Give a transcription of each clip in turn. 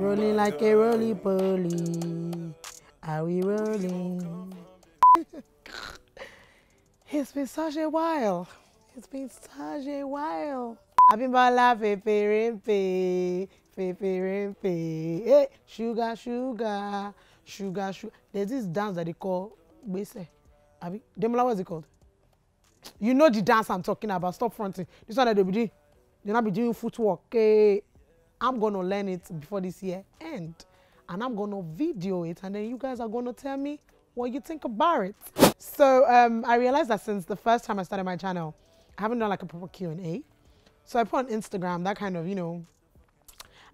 Rolling like a roly poly. Are we rolling? it's been such a while. It's been such a while. Abimbola peperempe, peperempe. Hey, sugar, sugar, sugar, sugar. There's this dance that they call Bese. Abi, Demola, what's it called? You know the dance I'm talking about. Stop fronting. This one that they be doing, they not be doing footwork. Okay, I'm gonna learn it before this year end, and I'm gonna video it, and then you guys are gonna tell me what you think about it. So um, I realized that since the first time I started my channel, I haven't done like a proper Q and A. So I put on Instagram that kind of you know,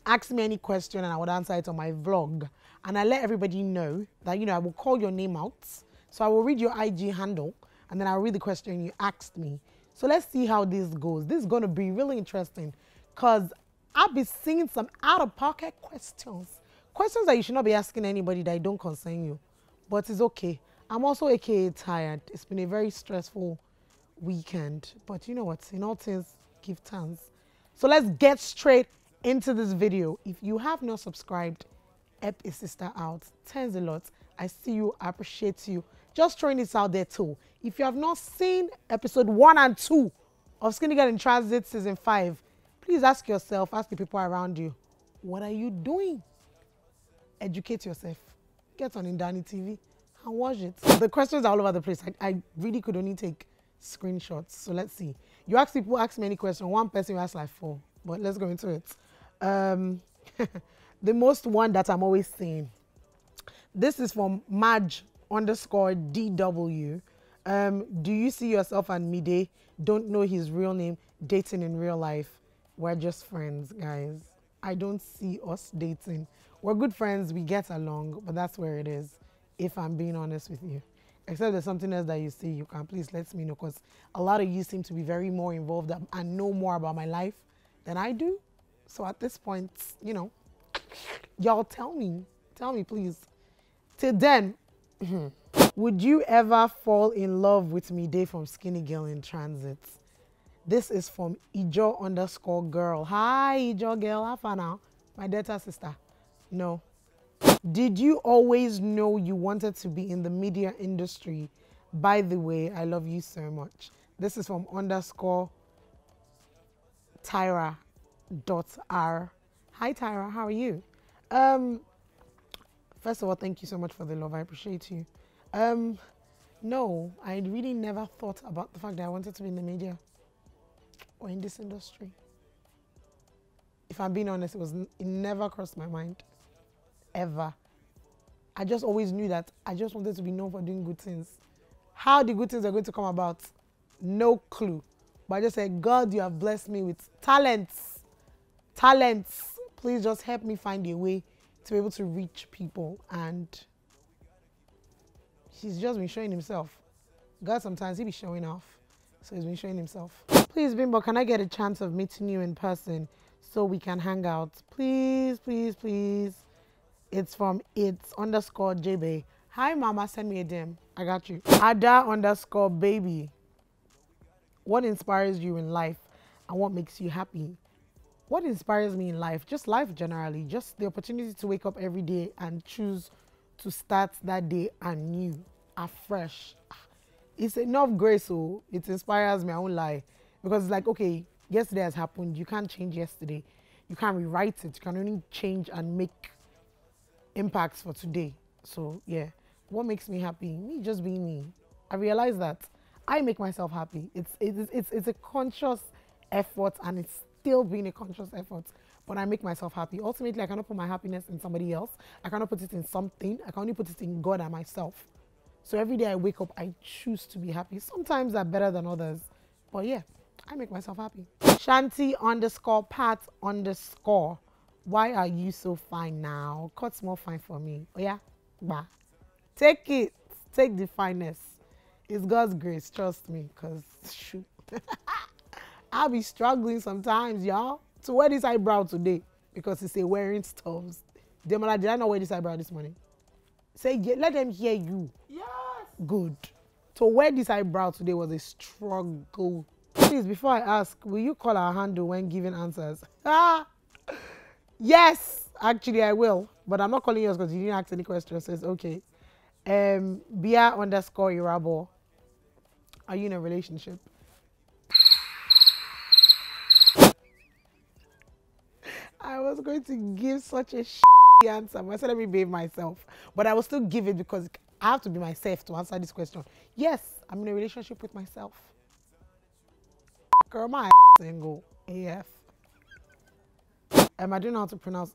ask me any question and I would answer it on my vlog, and I let everybody know that you know I will call your name out. So I will read your IG handle and then I'll read the question you asked me. So let's see how this goes. This is going to be really interesting because I'll be seeing some out of pocket questions. Questions that you should not be asking anybody that don't concern you. But it's okay. I'm also aka tired. It's been a very stressful weekend. But you know what? In all things, give thanks. So let's get straight into this video. If you have not subscribed, help a sister out. Thanks a lot. I see you. I appreciate you. Just throwing this out there too. If you have not seen episode one and two of Skinny Girl in Transit season five, please ask yourself, ask the people around you, what are you doing? Educate yourself. Get on Ndani TV and watch it. The questions are all over the place. I, I really could only take screenshots. So let's see. You ask people, ask me any question. One person will ask like four, but let's go into it. Um, the most one that I'm always seeing. This is from Madge underscore DW. Um, do you see yourself and Mide? Don't know his real name, dating in real life. We're just friends, guys. I don't see us dating. We're good friends, we get along, but that's where it is, if I'm being honest with you. Except there's something else that you see, you can please let me know because a lot of you seem to be very more involved and know more about my life than I do. So at this point, you know, y'all tell me, tell me please. Till then, Would you ever fall in love with me day from Skinny Girl in Transit? This is from Ijo underscore girl. Hi, Ijo girl. How far now? My daughter sister. No. Did you always know you wanted to be in the media industry? By the way, I love you so much. This is from underscore Tyra dot R. Hi Tyra, how are you? Um, first of all, thank you so much for the love. I appreciate you. Um, no, I really never thought about the fact that I wanted to be in the media or in this industry. If I'm being honest, it was it never crossed my mind, ever. I just always knew that I just wanted to be known for doing good things. How the good things are going to come about, no clue. But I just said, God, you have blessed me with talents. Talents. Please just help me find a way to be able to reach people and he's just been showing himself. God sometimes he be showing off. So he's been showing himself. Please, Bimbo, can I get a chance of meeting you in person so we can hang out? Please, please, please. It's from it's underscore JB. Hi, mama, send me a DM. I got you. Ada underscore baby. What inspires you in life and what makes you happy? What inspires me in life? Just life generally. Just the opportunity to wake up every day and choose to start that day anew, afresh. Ah, it's enough grace, so it inspires me. I won't lie, because it's like okay, yesterday has happened. You can't change yesterday. You can't rewrite it. You can only change and make impacts for today. So yeah, what makes me happy? Me just being me. I realize that I make myself happy. It's it's it's, it's a conscious effort, and it's still being a conscious effort but I make myself happy. Ultimately, I cannot put my happiness in somebody else. I cannot put it in something. I can only put it in God and myself. So every day I wake up, I choose to be happy. Sometimes I'm better than others. But yeah, I make myself happy. Shanti underscore Pat underscore. Why are you so fine now? Cut's more fine for me. Oh yeah? Bah. Take it. Take the fineness. It's God's grace, trust me, because shoot. I'll be struggling sometimes, y'all to wear this eyebrow today because it's a wearing stuffs. Demola, did I not wear this eyebrow this morning? Say, let them hear you. Yes. Good. To wear this eyebrow today was a struggle. Please, before I ask, will you call our handle when giving answers? Ah, yes. actually, I will, but I'm not calling yours because you didn't ask any questions. So it's okay. Um, Bia underscore Irabo. Are you in a relationship? I was going to give such a answer, I said let me behave myself. But I will still give it because I have to be myself to answer this question. Yes, I'm in a relationship with myself. Girl, my single AF. Um, I don't know how to pronounce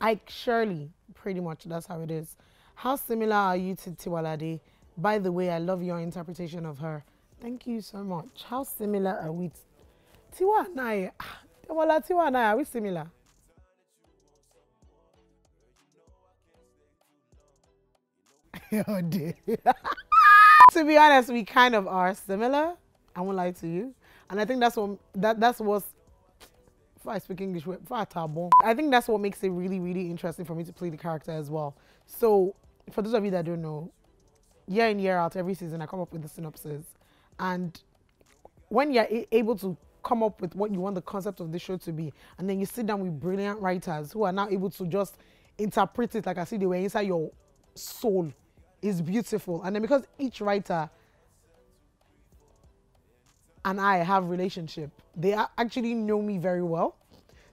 Ike Shirley. Pretty much, that's how it is. How similar are you to Tiwalade? By the way, I love your interpretation of her. Thank you so much. How similar are we? Tiwa Tiwa and I, are we similar? oh dear. to be honest, we kind of are similar. I won't lie to you, and I think that's what that that's what's. If I speak English, I think that's what makes it really, really interesting for me to play the character as well. So, for those of you that don't know, year in year out, every season I come up with the synopsis, and when you're able to come up with what you want the concept of the show to be, and then you sit down with brilliant writers who are now able to just interpret it like I see they were inside your soul is beautiful. And then because each writer and I have relationship, they actually know me very well.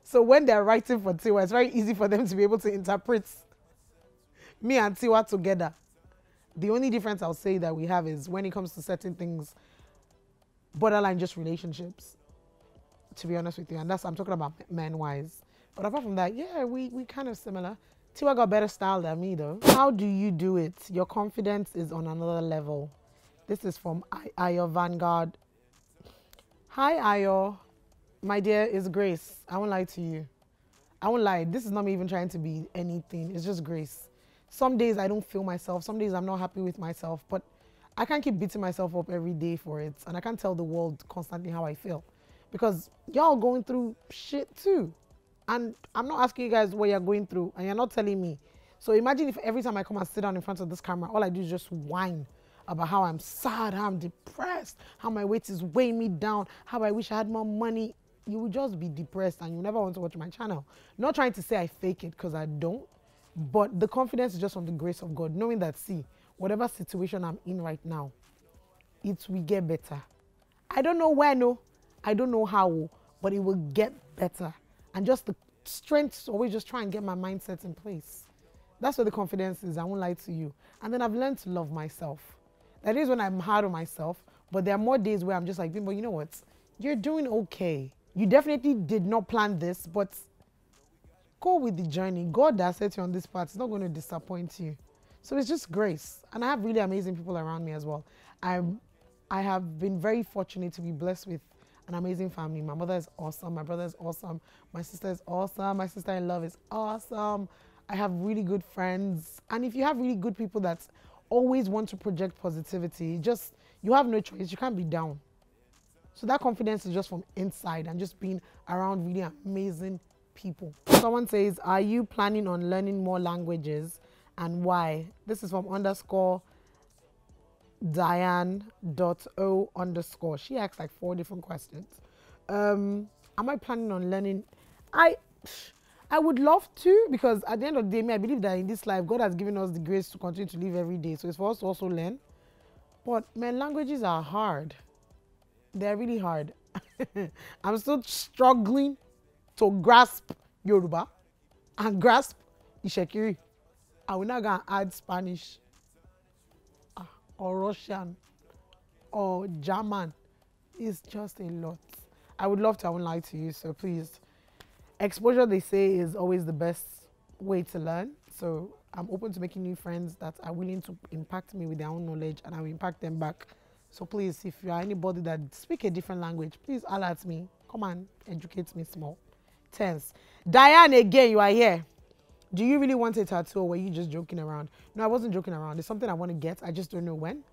So when they're writing for Tiwa, it's very easy for them to be able to interpret me and Tiwa together. The only difference I'll say that we have is when it comes to certain things, borderline just relationships. To be honest with you, and that's I'm talking about men wise. But apart from that, yeah, we we kind of similar. Tiwa got better style than me though. How do you do it? Your confidence is on another level. This is from Ayo Vanguard. Hi Ayo. My dear, it's Grace. I won't lie to you. I won't lie. This is not me even trying to be anything. It's just Grace. Some days I don't feel myself. Some days I'm not happy with myself. But I can't keep beating myself up every day for it. And I can't tell the world constantly how I feel. Because y'all going through shit too. And I'm not asking you guys what you're going through, and you're not telling me. So imagine if every time I come and sit down in front of this camera, all I do is just whine about how I'm sad, how I'm depressed, how my weight is weighing me down, how I wish I had more money. You will just be depressed and you never want to watch my channel. Not trying to say I fake it because I don't, but the confidence is just from the grace of God, knowing that, see, whatever situation I'm in right now, it will get better. I don't know when, no, I don't know how, oh, but it will get better and just the strength to always just try and get my mindset in place. That's where the confidence is. I won't lie to you. And then I've learned to love myself. That is when I'm hard on myself, but there are more days where I'm just like, Bimbo, you know what? You're doing okay. You definitely did not plan this, but go with the journey. God that set you on this path is not going to disappoint you. So it's just grace. And I have really amazing people around me as well. I'm I have been very fortunate to be blessed with an amazing family. My mother is awesome. My brother is awesome. My sister is awesome. My sister in love is awesome. I have really good friends. And if you have really good people that always want to project positivity, just you have no choice. You can't be down. So that confidence is just from inside and just being around really amazing people. Someone says, Are you planning on learning more languages and why? This is from underscore Diane.o underscore. She asks like four different questions. Um, am I planning on learning? I I would love to because at the end of the day, I believe that in this life, God has given us the grace to continue to live every day. So it's for us to also learn. But man, languages are hard. They're really hard. I'm still struggling to grasp Yoruba and grasp Ishekiri. I will not gonna add Spanish or Russian or German. It's just a lot. I would love to, I won't lie to you. So please, exposure, they say, is always the best way to learn. So I'm open to making new friends that are willing to impact me with their own knowledge and I will impact them back. So please, if you are anybody that speak a different language, please alert me. Come and educate me small. Tense. Diane, again, you are here do you really want a tattoo or were you just joking around? No, I wasn't joking around. It's something I want to get. I just don't know when.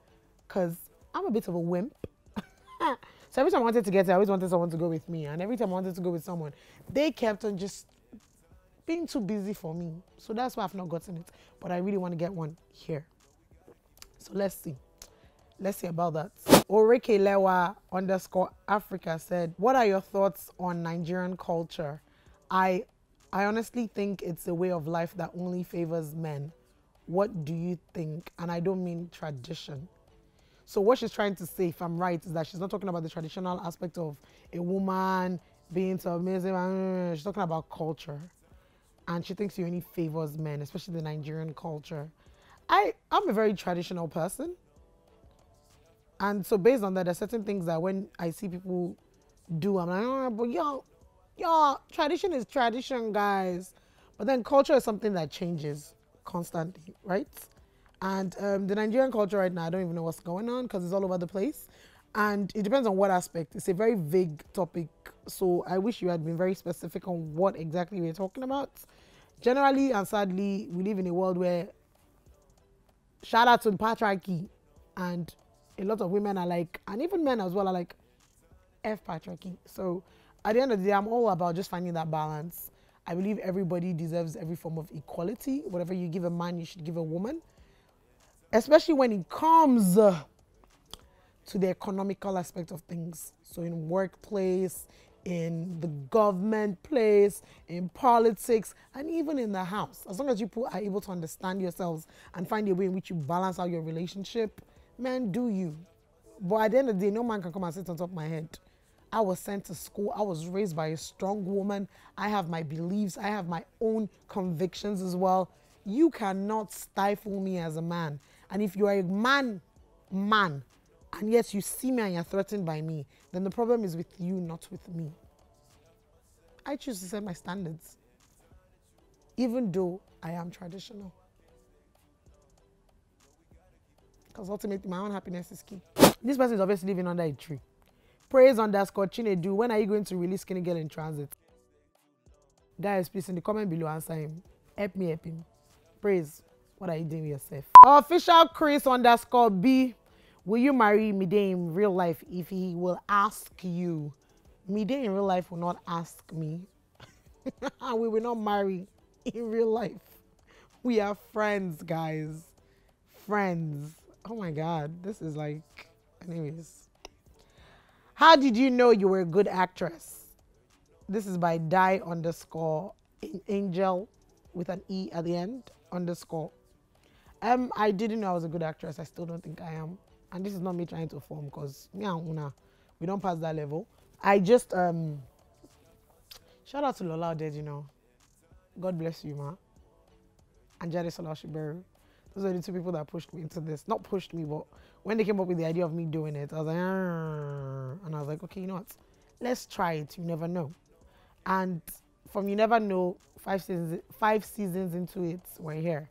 Because I'm a bit of a wimp. so every time I wanted to get it, I always wanted someone to go with me. And every time I wanted to go with someone, they kept on just being too busy for me. So that's why I've not gotten it. But I really want to get one here. So let's see. Let's see about that. Oreke Lewa underscore Africa said, What are your thoughts on Nigerian culture? I I honestly think it's a way of life that only favors men. What do you think? And I don't mean tradition. So what she's trying to say, if I'm right, is that she's not talking about the traditional aspect of a woman being submissive. Uh, uh, uh, she's talking about culture, and she thinks you only favors men, especially the Nigerian culture. I I'm a very traditional person, and so based on that, there's certain things that when I see people do, I'm like, oh, but yo, yo, tradition is tradition, guys. But then culture is something that changes constantly, right? And um, the Nigerian culture right now, I don't even know what's going on because it's all over the place. And it depends on what aspect. It's a very vague topic. So I wish you had been very specific on what exactly we're talking about. Generally and sadly, we live in a world where shout out to the patriarchy and a lot of women are like, and even men as well are like, F patriarchy. So at the end of the day, I'm all about just finding that balance. I believe everybody deserves every form of equality. Whatever you give a man, you should give a woman especially when it comes uh, to the economical aspect of things. So in workplace, in the government place, in politics, and even in the house. As long as you are able to understand yourselves and find a way in which you balance out your relationship, man, do you. But at the end of the day, no man can come and sit on top of my head. I was sent to school. I was raised by a strong woman. I have my beliefs. I have my own convictions as well. You cannot stifle me as a man. And if you are a man, man, and yet you see me and you're threatened by me, then the problem is with you, not with me. I choose to set my standards, even though I am traditional. Because ultimately, my own happiness is key. This person is obviously living under a tree. Praise underscore Chinedu. When are you going to release Skinny Girl in Transit? Guys, please in the comment below answer him. Help me help him. Praise. What are you doing yourself? Official Chris underscore B. Will you marry Mide in real life if he will ask you? Mide in real life will not ask me. we will not marry in real life. We are friends, guys. Friends. Oh my God. This is like, anyways. How did you know you were a good actress? This is by die underscore angel with an E at the end underscore. Um, I didn't know I was a good actress. I still don't think I am. And this is not me trying to form because me and Una, we don't pass that level. I just um shout out to Lola Dead, you know. God bless you, ma. And Jadesola Osiberu. Those are the two people that pushed me into this. Not pushed me, but when they came up with the idea of me doing it, I was like, and I was like, okay, you know what? Let's try it. You never know. And from you never know, five seasons, five seasons into it, we're here.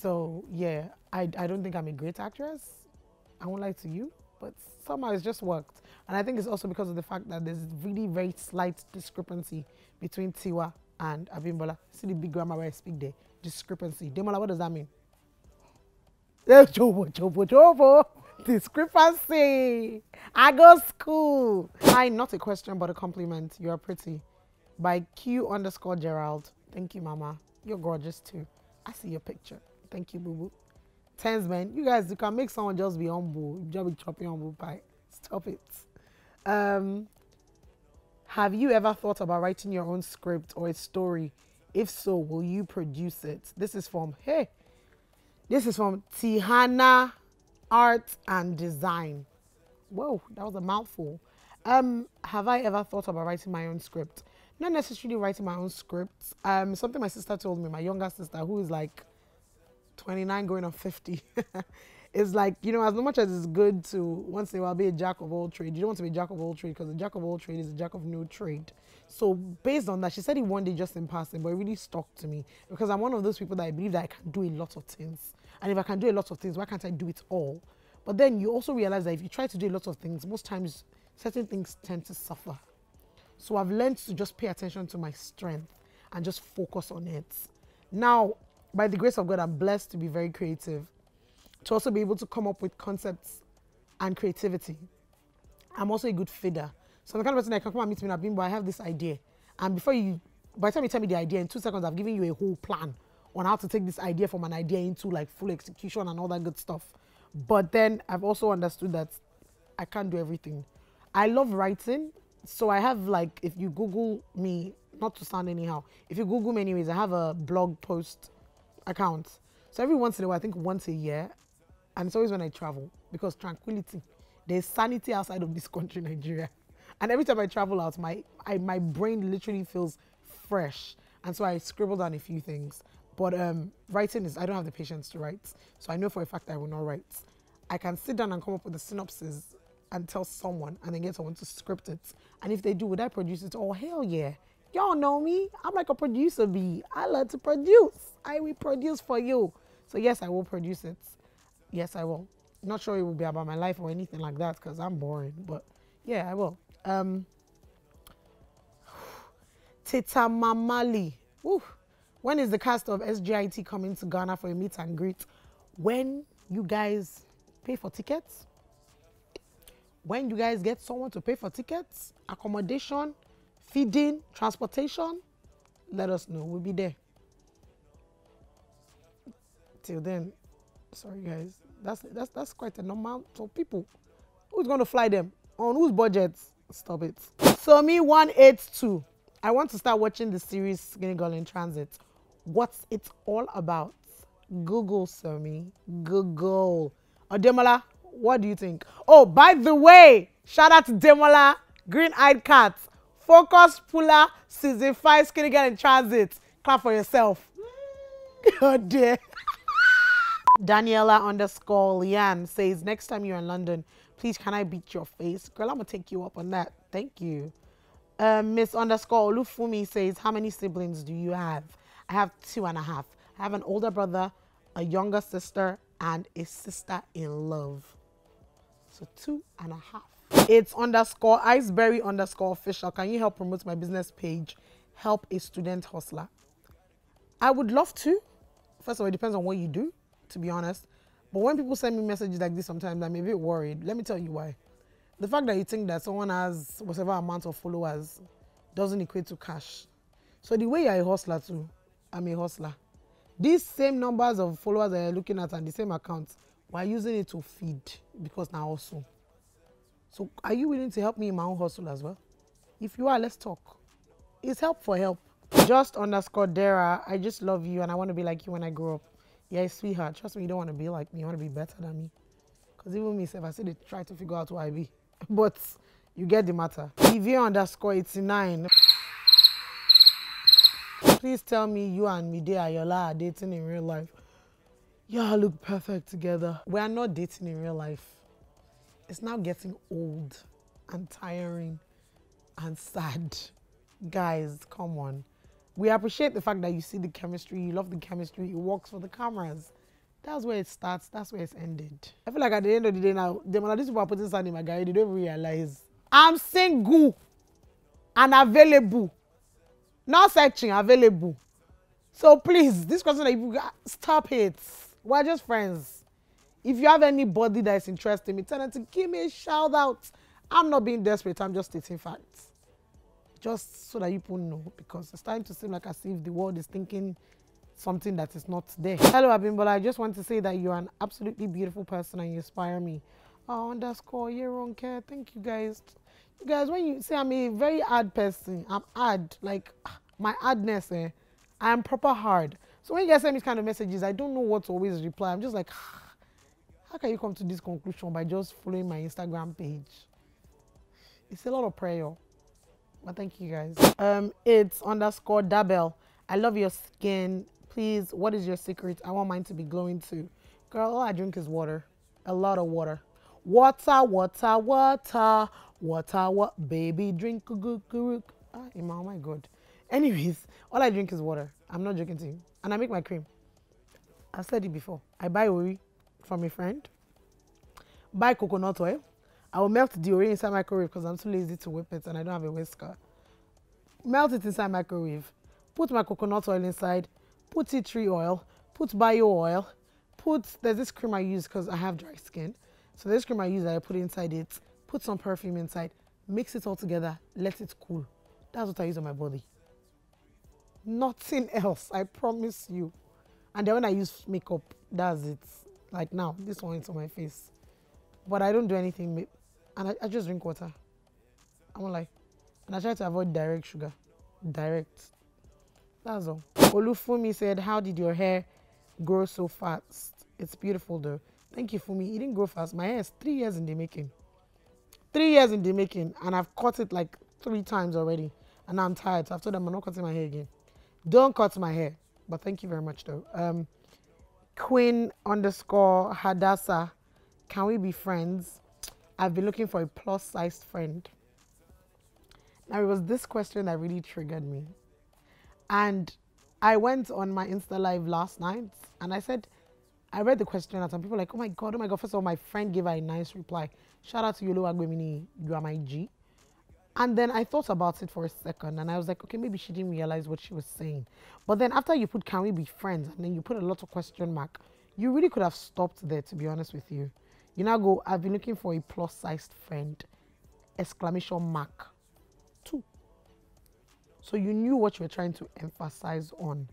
So yeah, I, I don't think I'm a great actress. I won't lie to you, but somehow it's just worked. And I think it's also because of the fact that there's really very slight discrepancy between Tiwa and Abimbola. See the big grammar where I speak there. Discrepancy. Demola, what does that mean? Eh, chobo, chobo, chobo. Discrepancy. I go school. Hi, not a question, but a compliment. You are pretty. By Q underscore Gerald. Thank you, Mama. You're gorgeous too. I see your picture. Thank you, boo boo. Tens, man. You guys, you can make someone just be humble. Just be chopping humble pie. Stop it. Um, have you ever thought about writing your own script or a story? If so, will you produce it? This is from, hey, this is from Tihana Art and Design. Whoa, that was a mouthful. Um, have I ever thought about writing my own script? Not necessarily writing my own script. Um, something my sister told me, my younger sister, who is like 29 going on 50 it's like you know as much as it's good to once in a while be a jack of all trades you don't want to be a jack of all trades because a jack of all trades is a jack of no trade. So based on that she said it one day just in passing but it really stuck to me because i'm one of those people that i believe that i can do a lot of things. And if i can do a lot of things why can't i do it all? But then you also realize that if you try to do a lot of things most times certain things tend to suffer. So i've learned to just pay attention to my strength and just focus on it. Now by the grace of God, I'm blessed to be very creative, to also be able to come up with concepts and creativity. I'm also a good feeder. So I'm the kind of person that can come and meet me in Abimbo, I have this idea. And before you, by the time you tell me the idea, in two seconds, I've given you a whole plan on how to take this idea from an idea into like full execution and all that good stuff. But then I've also understood that I can't do everything. I love writing. So I have like, if you Google me, not to sound anyhow. If you Google me anyways, I have a blog post account. So every once in a while, I think once a year, and it's always when I travel because tranquility, there's sanity outside of this country, Nigeria. And every time I travel out, my I, my brain literally feels fresh, and so I scribble down a few things. But um, writing is I don't have the patience to write, so I know for a fact I will not write. I can sit down and come up with a synopsis and tell someone, and then get someone to script it. And if they do, would I produce it? Oh hell yeah! Y'all know me. I'm like a producer bee. I love to produce. I will produce for you. So yes, I will produce it. Yes, I will. Not sure it will be about my life or anything like that because I'm boring. But yeah, I will. Um, Tita Mamali. Woo. When is the cast of SGIT coming to Ghana for a meet and greet? When you guys pay for tickets, when you guys get someone to pay for tickets, accommodation, feeding, transportation, let us know. We'll be there. Till then, sorry guys, that's that's that's quite a number of people. Who's going to fly them? On whose budget? Stop it. So me 182. I want to start watching the series Skinny Girl in Transit. What's it all about? Google, Somi. Google. Demola, what do you think? Oh, by the way, shout out to Demola, Green Eyed Cat, Focus Puller, Season 5 Skinny Girl in Transit. Clap for yourself. oh dear. Daniela underscore Lian says, next time you're in London, please can I beat your face? Girl, I'm gonna take you up on that. Thank you. Um, Miss underscore Olufumi says, how many siblings do you have? I have two and a half. I have an older brother, a younger sister, and a sister in love. So two and a half. It's underscore iceberry underscore official. Can you help promote my business page? Help a student hustler. I would love to. First of all, it depends on what you do to be honest. But when people send me messages like this sometimes, I'm a bit worried. Let me tell you why. The fact that you think that someone has whatever amount of followers doesn't equate to cash. So the way you're a hustler too, I'm a hustler. These same numbers of followers that you're looking at and the same accounts, we're using it to feed because now also. So are you willing to help me in my own hustle as well? If you are, let's talk. It's help for help. Just underscore Dara, I just love you and I want to be like you when I grow up. Yeah, sweetheart. Trust me, you don't want to be like me. You want to be better than me. Because even me, I they try to figure out who I be. but you get the matter. EV underscore 89. Please tell me you and Mide Ayola are dating in real life. Y'all look perfect together. We are not dating in real life. It's now getting old and tiring and sad. Guys, come on we appreciate the fact that you see the chemistry, you love the chemistry, it works for the cameras. That's where it starts, that's where it's ended. I feel like at the end of the day now, the man these people are putting sand in my guy, they don't realize. I'm single and available. Not searching, available. So please, this question that you stop it. We're just friends. If you have anybody that is interested in me, tell them to give me a shout out. I'm not being desperate, I'm just stating facts just so that you people know because it's starting to seem like as if the world is thinking something that is not there. Hello, Abimbola. I just want to say that you're an absolutely beautiful person and you inspire me. Oh, underscore, care. Thank you guys. You guys, when you say I'm a very hard person, I'm hard. Like my hardness, eh? I am proper hard. So when you guys send me kind of messages, I don't know what to always reply. I'm just like, how can you come to this conclusion by just following my Instagram page? It's a lot of prayer. Well, thank you guys. Um, it's underscore Dabel. I love your skin. Please, what is your secret? I want mine to be glowing too. Girl, all I drink is water. A lot of water. Water, water, water, water, what? Baby, drink good. Ah, oh my god. Anyways, all I drink is water. I'm not joking to you. And I make my cream. I said it before. I buy ori from a friend. Buy coconut oil I will melt the Oreo inside microwave because I'm too lazy to whip it and I don't have a whisker. Melt it inside microwave. Put my coconut oil inside. Put tea tree oil. Put bio oil. Put, there's this cream I use because I have dry skin. So this cream I use that I put inside it. Put some perfume inside. Mix it all together. Let it cool. That's what I use on my body. Nothing else. I promise you. And then when I use makeup, that's it. Like now, this one is on my face. But I don't do anything and I, I just drink water. I'm like. And I try to avoid direct sugar. direct. That's all. Olufumi said, How did your hair grow so fast? It's beautiful though. Thank you, Fumi. It didn't grow fast. My hair is three years in the making. Three years in the making, and I've cut it like three times already. And now I'm tired. So I've told them I'm not cutting my hair again. Don't cut my hair. But thank you very much though. Um, Queen underscore Hadassah. Can we be friends? I've been looking for a plus sized friend. Now, it was this question that really triggered me. And I went on my Insta Live last night and I said, I read the question and some people were like, oh my God, oh my God. First of all, my friend gave her a nice reply. Shout out to Yolo Agbemini, you are my G. And then I thought about it for a second and I was like, okay, maybe she didn't realize what she was saying. But then after you put, can we be friends? And then you put a lot of question mark, you really could have stopped there, to be honest with you. You now go, I've been looking for a plus sized friend, exclamation mark, two. So you knew what you were trying to emphasize on.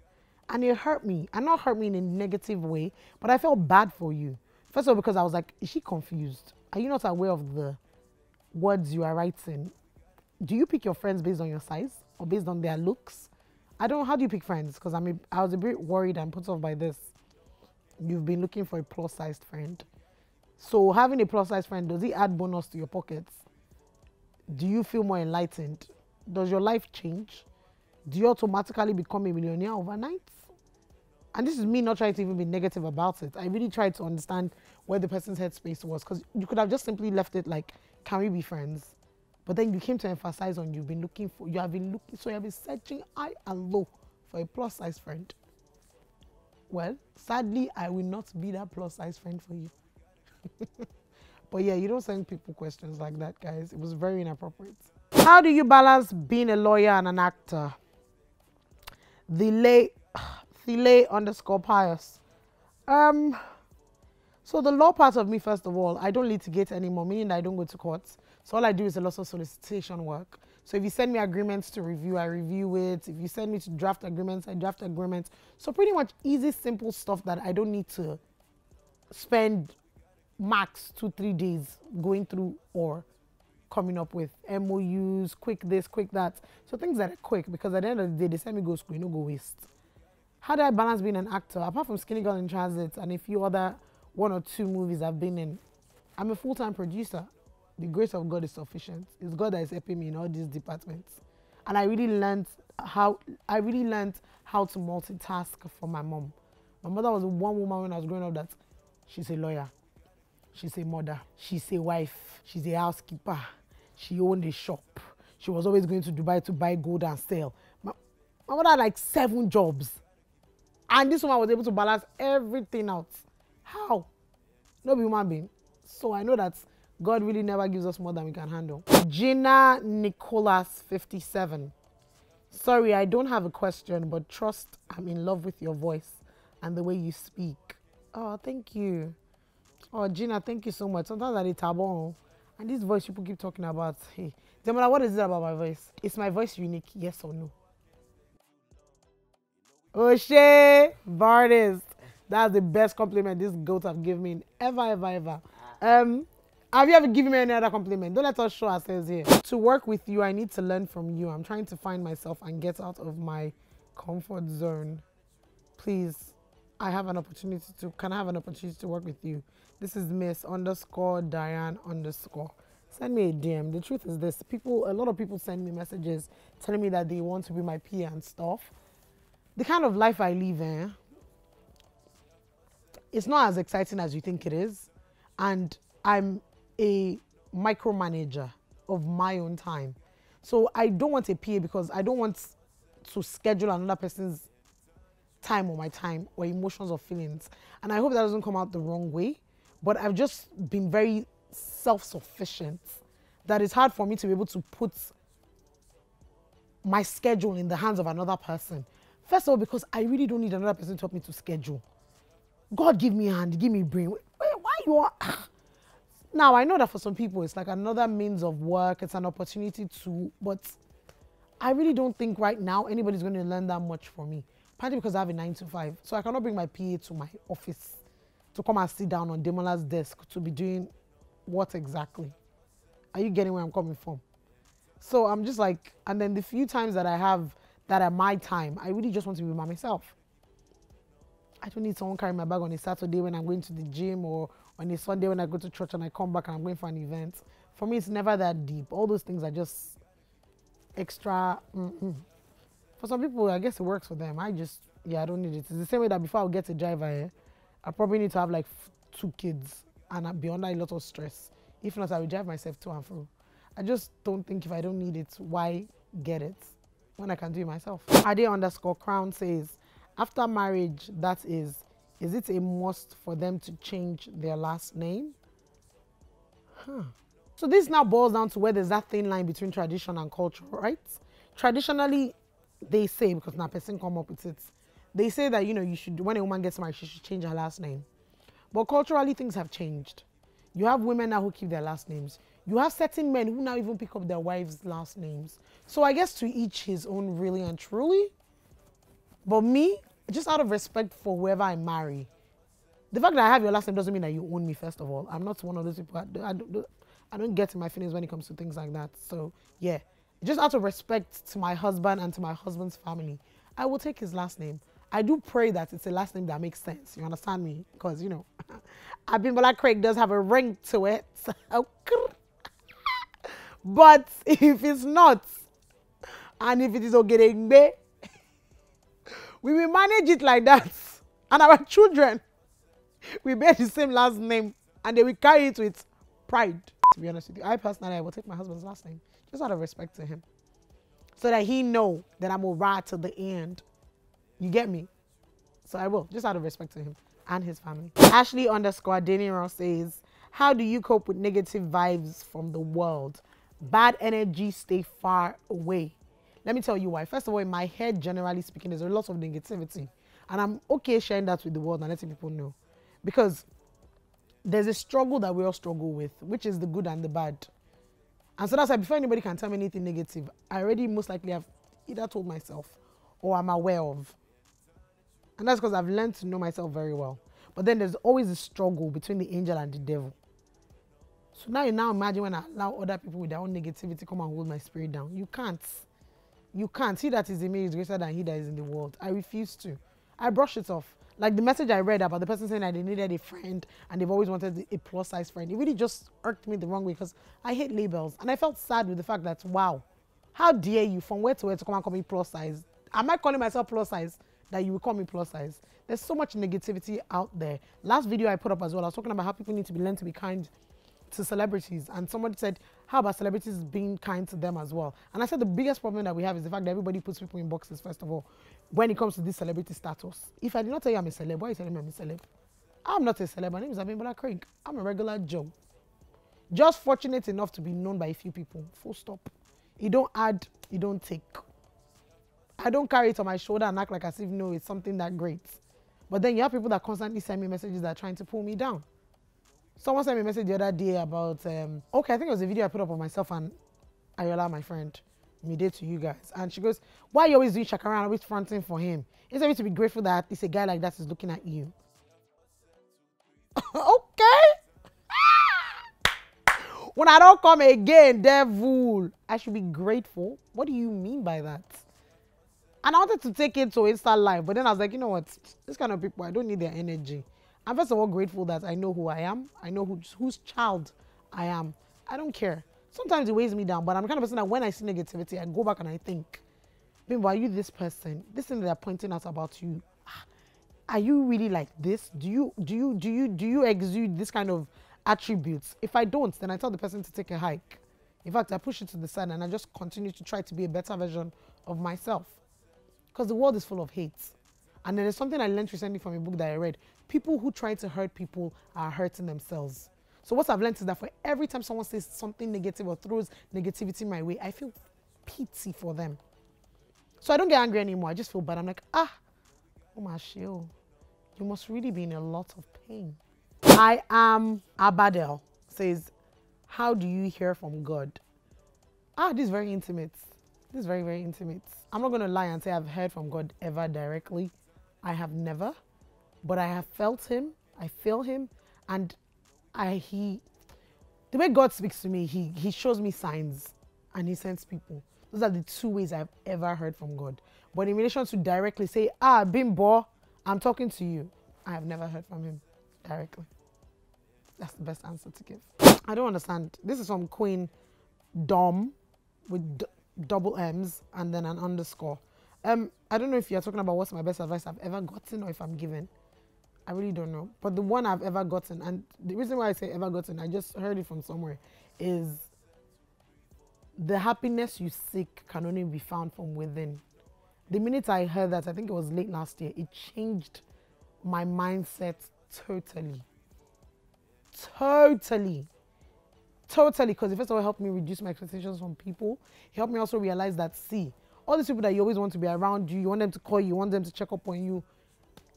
And it hurt me. And not hurt me in a negative way, but I felt bad for you. First of all, because I was like, is she confused? Are you not aware of the words you are writing? Do you pick your friends based on your size or based on their looks? I don't know. How do you pick friends? Because I mean, I was a bit worried and put off by this. You've been looking for a plus sized friend. So having a plus size friend, does it add bonus to your pockets? Do you feel more enlightened? Does your life change? Do you automatically become a millionaire overnight? And this is me not trying to even be negative about it. I really tried to understand where the person's headspace was because you could have just simply left it like, can we be friends? But then you came to emphasize on you've been looking for, you have been looking, so you have been searching high and low for a plus size friend. Well, sadly, I will not be that plus size friend for you. but yeah, you don't send people questions like that, guys. It was very inappropriate. How do you balance being a lawyer and an actor? The lay, the underscore pious. Um, so the law part of me, first of all, I don't litigate anymore, meaning I don't go to court. So all I do is a lot of solicitation work. So if you send me agreements to review, I review it. If you send me to draft agreements, I draft agreements. So pretty much easy, simple stuff that I don't need to spend max two, three days going through or coming up with MOUs, quick this, quick that. So things that are quick because at the end of the day, they send me go school, you know, go waste. How do I balance being an actor? Apart from Skinny Girl in Transit and a few other one or two movies I've been in, I'm a full time producer. The grace of God is sufficient. It's God that is helping me in all these departments. And I really learned how I really learned how to multitask for my mom. My mother was one woman when I was growing up that she's a lawyer She's a mother. She's a wife. She's a housekeeper. She owned a shop. She was always going to Dubai to buy gold and sell. My, my mother had like seven jobs. And this woman was able to balance everything out. How? No human being. So I know that God really never gives us more than we can handle. Gina Nicholas, 57. Sorry, I don't have a question, but trust I'm in love with your voice and the way you speak. Oh, thank you. Oh, Gina, thank you so much. Sometimes I tabon. And this voice people keep talking about. Hey, Demola, what is it about my voice? Is my voice unique? Yes or no? O'Shea Bardist. That's the best compliment this goat have given me ever, ever, ever. Um, have you ever given me any other compliment? Don't let us show ourselves here. To work with you, I need to learn from you. I'm trying to find myself and get out of my comfort zone. Please, I have an opportunity to, can I have an opportunity to work with you? This is Miss underscore Diane underscore. Send me a DM. The truth is this: people, a lot of people send me messages telling me that they want to be my peer and stuff. The kind of life I live in, eh, it's not as exciting as you think it is, and I'm a micromanager of my own time. So I don't want a PA because I don't want to schedule another person's time or my time or emotions or feelings. And I hope that doesn't come out the wrong way. But I've just been very self sufficient that it's hard for me to be able to put my schedule in the hands of another person. First of all, because I really don't need another person to help me to schedule. God give me a hand, give me a brain. Wait, why you are? Ah, Now I know that for some people it's like another means of work, it's an opportunity to, but I really don't think right now anybody's going to learn that much from me. Partly because I have a nine to five, so I cannot bring my PA to my office to come and sit down on Demola's desk to be doing what exactly? Are you getting where I'm coming from? So I'm just like, and then the few times that I have that are my time, I really just want to be by myself. I don't need someone carrying my bag on a Saturday when I'm going to the gym or on a Sunday when I go to church and I come back and I'm going for an event. For me, it's never that deep. All those things are just extra. Mm-mm. For some people, I guess it works for them. I just, yeah, I don't need it. It's the same way that before I would get a driver, eh, I probably need to have like two kids and I'll be under a lot of stress. If not, I will drive myself to and fro. I just don't think if I don't need it, why get it when I can do it myself? Ade underscore crown says, after marriage, that is, is it a must for them to change their last name? Huh. So this now boils down to where there's that thin line between tradition and culture, right? Traditionally, they say, because now person come up with it, they say that, you know, you should, when a woman gets married, she should change her last name. But culturally, things have changed. You have women now who keep their last names. You have certain men who now even pick up their wives' last names. So I guess to each his own, really and truly. But me, just out of respect for whoever I marry, the fact that I have your last name doesn't mean that you own me. First of all, I'm not one of those people. I, I, don't, I don't get in my feelings when it comes to things like that. So yeah, just out of respect to my husband and to my husband's family, I will take his last name. I do pray that it's a last name that makes sense. You understand me? Because you know, Abimbola Craig does have a ring to it. Oh, but if it's not, and if it is Ogedengbe, we will manage it like that. And our children we bear the same last name and they will carry it with pride. To be honest with you, I personally I will take my husband's last name just out of respect to him. So that he know that I'm ride to the end. You get me? So I will, just out of respect to him and his family. Ashley underscore Daniel says, How do you cope with negative vibes from the world? Bad energy stay far away. Let me tell you why. First of all, in my head, generally speaking, there's a lot of negativity. And I'm okay sharing that with the world and letting people know. Because there's a struggle that we all struggle with, which is the good and the bad. And so that's why before anybody can tell me anything negative, I already most likely have either told myself or I'm aware of. And that's because I've learned to know myself very well. But then there's always a struggle between the angel and the devil. So now you now imagine when I allow other people with their own negativity come and hold my spirit down. You can't. You can't. He that is in me is greater than he that is in the world. I refuse to. I brush it off. Like the message I read about the person saying that they needed a friend and they've always wanted a plus size friend. It really just irked me the wrong way because I hate labels. And I felt sad with the fact that, wow, how dare you from where to where to come and call me plus size? Am I calling myself plus size that you will call me plus size? There's so much negativity out there. Last video I put up as well, I was talking about how people need to be learned to be kind to celebrities. And somebody said, how about celebrities being kind to them as well? And I said the biggest problem that we have is the fact that everybody puts people in boxes, first of all when it comes to this celebrity status. If I did not tell you I'm a celeb, why are you telling me I'm a celeb? I'm not a celeb. My name is Abimbola Craig. I'm a regular Joe. Just fortunate enough to be known by a few people. Full stop. You don't add, you don't take. I don't carry it on my shoulder and act like as if no, it's something that great. But then you have people that constantly send me messages that are trying to pull me down. Someone sent me a message the other day about um, okay, I think it was a video I put up of myself and Ayola, my friend Mide to you guys. And she goes, Why are you always doing shakara and always fronting for him? Instead of to be grateful that it's a guy like that is looking at you. okay. when I don't come again, devil, I should be grateful. What do you mean by that? And I wanted to take it to Insta Live, but then I was like, you know what? This kind of people, I don't need their energy. I'm first of all grateful that I know who I am. I know who, whose child I am. I don't care sometimes it weighs me down, but I'm the kind of person that when I see negativity, I go back and I think, babe, are you this person? This thing they're pointing out about you, ah, are you really like this? Do you do you do you do you exude this kind of attributes? If I don't, then I tell the person to take a hike. In fact, I push it to the side and I just continue to try to be a better version of myself. Because the world is full of hate. And there is something I learned recently from a book that I read. People who try to hurt people are hurting themselves. So what I've learned is that for every time someone says something negative or throws negativity my way, I feel pity for them. So I don't get angry anymore. I just feel bad. I'm like, ah, oh my shield. You must really be in a lot of pain. I am Abadel says, How do you hear from God? Ah, this is very intimate. This is very, very intimate. I'm not going to lie and say I've heard from God ever directly. I have never, but I have felt Him. I feel Him. And I he the way God speaks to me, he he shows me signs and he sends people. Those are the two ways I've ever heard from God. But in relation to directly say, ah, Bimbo, I'm talking to you, I have never heard from him directly. That's the best answer to give. I don't understand. This is from Queen Dom with double M's and then an underscore. Um, I don't know if you're talking about what's my best advice I've ever gotten or if I'm given. I really don't know. But the one I've ever gotten, and the reason why I say ever gotten, I just heard it from somewhere, is the happiness you seek can only be found from within. The minute I heard that, I think it was late last year, it changed my mindset totally. Totally. Totally. Because it first of all helped me reduce my expectations from people. It helped me also realize that, see, all these people that you always want to be around you, you want them to call you, you want them to check up on you.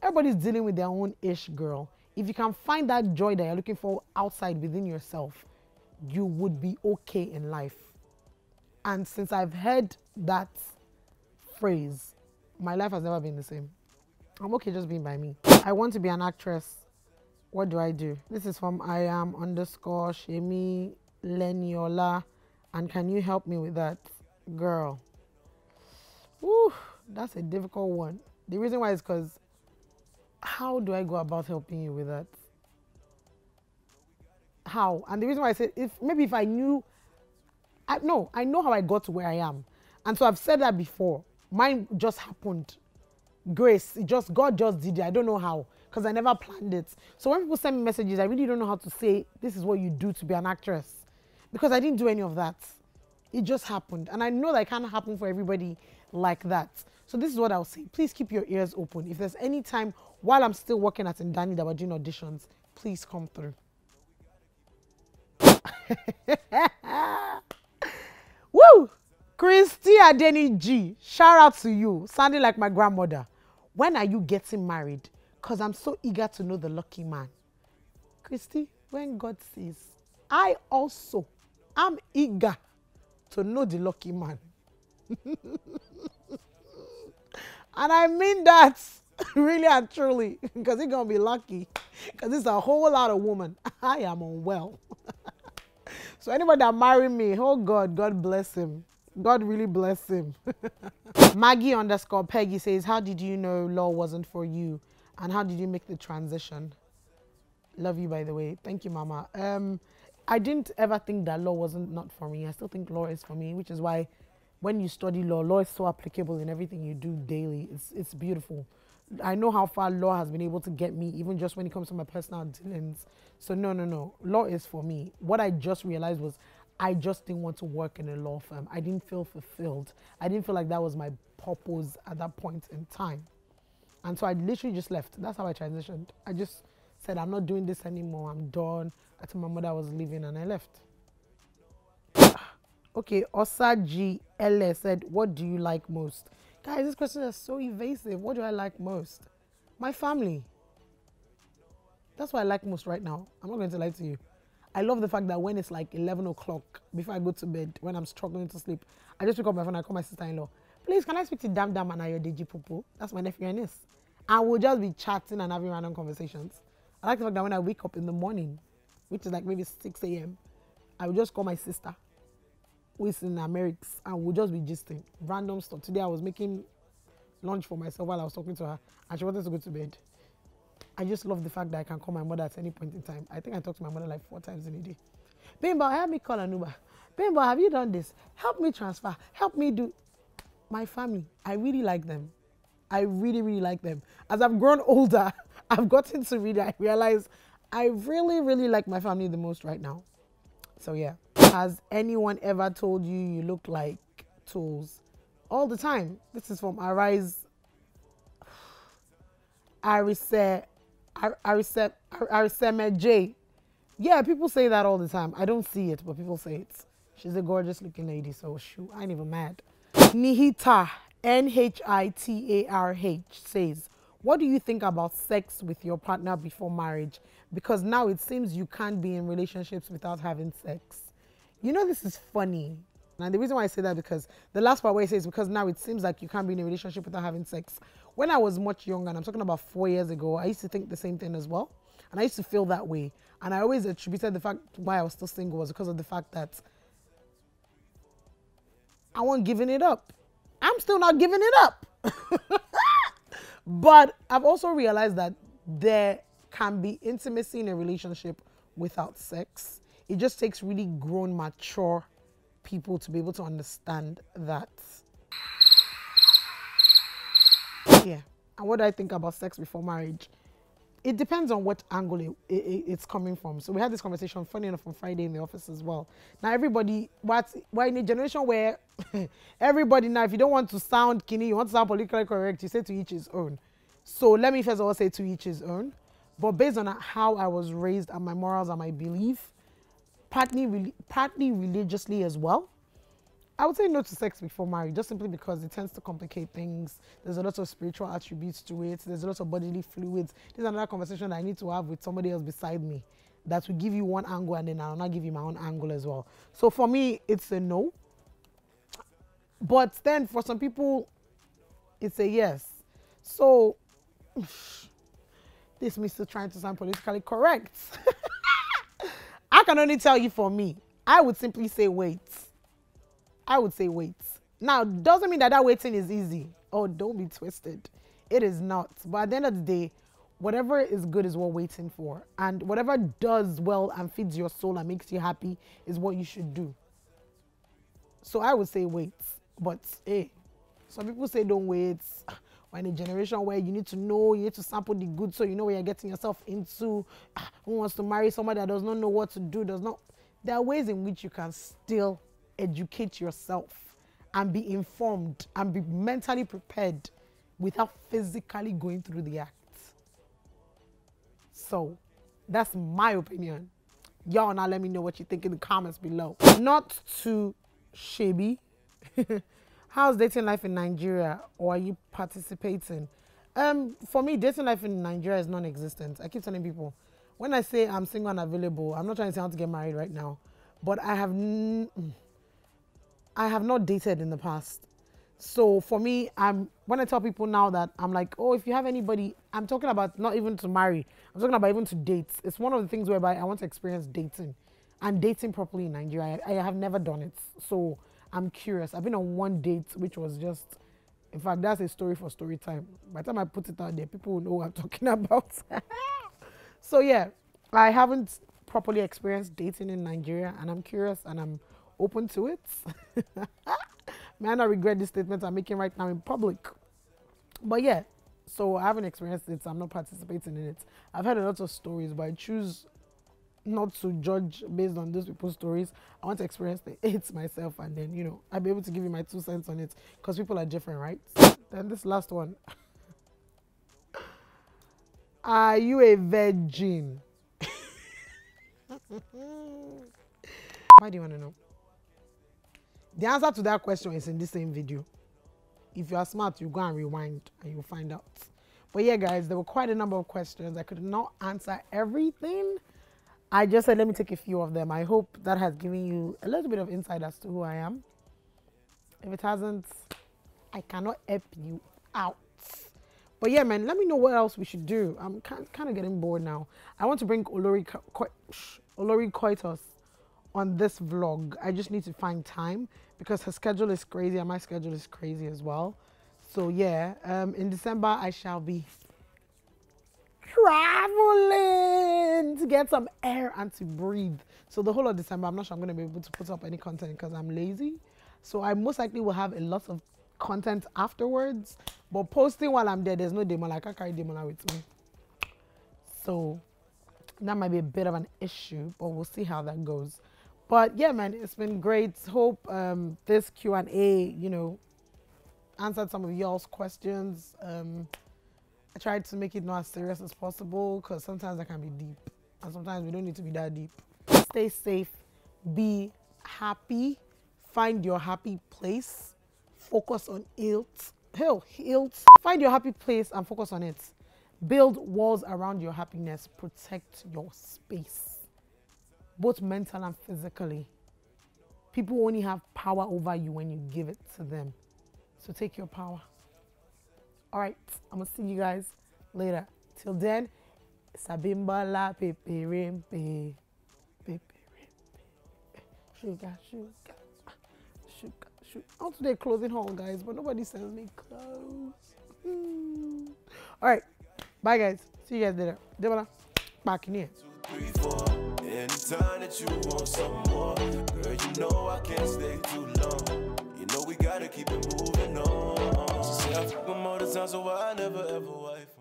Everybody's dealing with their own ish, girl. If you can find that joy that you're looking for outside within yourself, you would be okay in life. And since I've heard that phrase, my life has never been the same. I'm okay just being by me. I want to be an actress. What do I do? This is from I am underscore Shemi Leniola. And can you help me with that? Girl. Woo, that's a difficult one. The reason why is because how do I go about helping you with that? How? And the reason why I said if maybe if I knew I no, I know how I got to where I am. And so I've said that before. Mine just happened. Grace, it just God just did it. I don't know how because I never planned it. So when people send me messages, I really don't know how to say this is what you do to be an actress because I didn't do any of that. It just happened. And I know that it can't happen for everybody like that. So this is what I'll say. Please keep your ears open. If there's any time while I'm still working at Ndani that we're doing auditions, please come through. Woo! Christy Adeni G, shout out to you, sounding like my grandmother. When are you getting married? Because I'm so eager to know the lucky man. Christy, when God says, I also am eager to know the lucky man. and I mean that really and truly because he's going to be lucky because it's a whole lot of woman. I am unwell. So anybody that marry me, oh God, God bless him. God really bless him. Maggie underscore Peggy says, How did you know law wasn't for you? And how did you make the transition? Love you, by the way. Thank you, Mama. Um, I didn't ever think that law wasn't not for me. I still think law is for me, which is why when you study law, law is so applicable in everything you do daily. It's, it's beautiful. I know how far law has been able to get me, even just when it comes to my personal dealings. So no, no, no. Law is for me. What I just realized was I just didn't want to work in a law firm. I didn't feel fulfilled. I didn't feel like that was my purpose at that point in time. And so I literally just left. That's how I transitioned. I just said, I'm not doing this anymore. I'm done. I told my mother I was leaving and I left. Okay, Osa G L said, What do you like most? Guys, this question is so evasive. What do I like most? My family. That's what I like most right now. I'm not going to lie to you. I love the fact that when it's like 11 o'clock before I go to bed, when I'm struggling to sleep, I just pick up my phone. And I call my sister-in-law. Please, can I speak to Dam Dam and Ayodeji Pupu? That's my nephew and niece. And we'll just be chatting and having random conversations. I like the fact that when I wake up in the morning, which is like maybe 6 a.m., I will just call my sister with in Americas and we'll just be gisting random stuff. Today I was making lunch for myself while I was talking to her and she wanted to go to bed. I just love the fact that I can call my mother at any point in time. I think I talk to my mother like four times in a day. Bimbo, help me call an Uber. Bimbo, have you done this? Help me transfer. Help me do. My family, I really like them. I really, really like them. As I've grown older, I've gotten to really I realize I really, really like my family the most right now. So yeah. Has anyone ever told you you look like Toolz? All the time. This is from Arise. Arise. Arise. Arise J. Yeah, people say that all the time. I don't see it, but people say it. She's a gorgeous looking lady, so shoot, I ain't even mad. Nihita, N H I T A R H, says, What do you think about sex with your partner before marriage? Because now it seems you can't be in relationships without having sex. You know, this is funny. And the reason why I say that because the last part where it says because now it seems like you can't be in a relationship without having sex. When I was much younger, and I'm talking about four years ago, I used to think the same thing as well. And I used to feel that way. And I always attributed the fact why I was still single was because of the fact that I wasn't giving it up. I'm still not giving it up. but I've also realized that there can be intimacy in a relationship without sex. It just takes really grown, mature people to be able to understand that. Yeah. And what do I think about sex before marriage? It depends on what angle it, it, it's coming from. So we had this conversation, funny enough, on Friday in the office as well. Now everybody, what we're in a generation where everybody now, if you don't want to sound kinny, you want to sound politically correct, you say to each his own. So let me first of all say to each his own. But based on how I was raised and my morals and my belief, partly, partly religiously as well, I would say no to sex before marriage, just simply because it tends to complicate things. There's a lot of spiritual attributes to it. There's a lot of bodily fluids. This is another conversation I need to have with somebody else beside me that will give you one angle and then I'll not give you my own angle as well. So for me, it's a no. But then for some people, it's a yes. So this means still trying to sound politically correct. Can only tell you for me. I would simply say wait. I would say wait. Now, doesn't mean that that waiting is easy. Oh, don't be twisted. It is not. But at the end of the day, whatever is good is what waiting for. And whatever does well and feeds your soul and makes you happy is what you should do. So I would say wait. But hey, some people say don't wait. We're in a generation where you need to know, you need to sample the good so you know where you're getting yourself into. Ah, who wants to marry somebody that does not know what to do, does not. There are ways in which you can still educate yourself and be informed and be mentally prepared without physically going through the act. So that's my opinion. Y'all now let me know what you think in the comments below. Not too shabby. How's dating life in Nigeria or are you participating? Um, for me, dating life in Nigeria is non-existent. I keep telling people, when I say I'm single and available, I'm not trying to say I want to get married right now, but I have I have not dated in the past. So for me, I'm when I tell people now that I'm like, oh, if you have anybody, I'm talking about not even to marry. I'm talking about even to date. It's one of the things whereby I want to experience dating, and dating properly in Nigeria. I, I have never done it, so I'm curious. I've been on one date, which was just, in fact, that's a story for story time. By the time I put it out there, people will know what I'm talking about. so yeah, I haven't properly experienced dating in Nigeria, and I'm curious, and I'm open to it. May I regret the statement I'm making right now in public. But yeah, so I haven't experienced it, so I'm not participating in it. I've heard a lot of stories, but I choose not to judge based on those people's stories. I want to experience the it myself and then, you know, I'll be able to give you my two cents on it because people are different, right? Then this last one. are you a virgin? Why do you want to know? The answer to that question is in the same video. If you are smart, you go and rewind and you'll find out. But yeah, guys, there were quite a number of questions. I could not answer everything. I just said, let me take a few of them. I hope that has given you a little bit of insight as to who I am. If it hasn't, I cannot help you out. But yeah, man, let me know what else we should do. I'm kind of getting bored now. I want to bring Olori, Olori Koitos on this vlog. I just need to find time because her schedule is crazy and my schedule is crazy as well. So yeah, um, in December I shall be traveling to get some air and to breathe. So the whole of December, I'm not sure I'm going to be able to put up any content because I'm lazy. So I most likely will have a lot of content afterwards. But posting while I'm there, there's no demo. can't carry demo with me. So that might be a bit of an issue, but we'll see how that goes but yeah, man, it's been great. Hope um, this Q and A, you know, answered some of y'all's questions. Um, I tried to make it not as serious as possible because sometimes I can be deep, and sometimes we don't need to be that deep. Stay safe, be happy, find your happy place, focus on it. Hell, health. Find your happy place and focus on it. Build walls around your happiness. Protect your space both mental and physically. People only have power over you when you give it to them. So take your power. All right, I'm gonna see you guys later. Till then, Sabimbala pepe rempe. Pepe rempe. Sugar, sugar, sugar, sugar. I'm today clothing haul, guys, but nobody sends me clothes. Hmm. All right, bye, guys. See you guys later. Debola, back in here. Anytime that you want some more, girl, you know I can't stay too long. You know we gotta keep it moving on. So say I fuck them all the time, so I never ever wipe.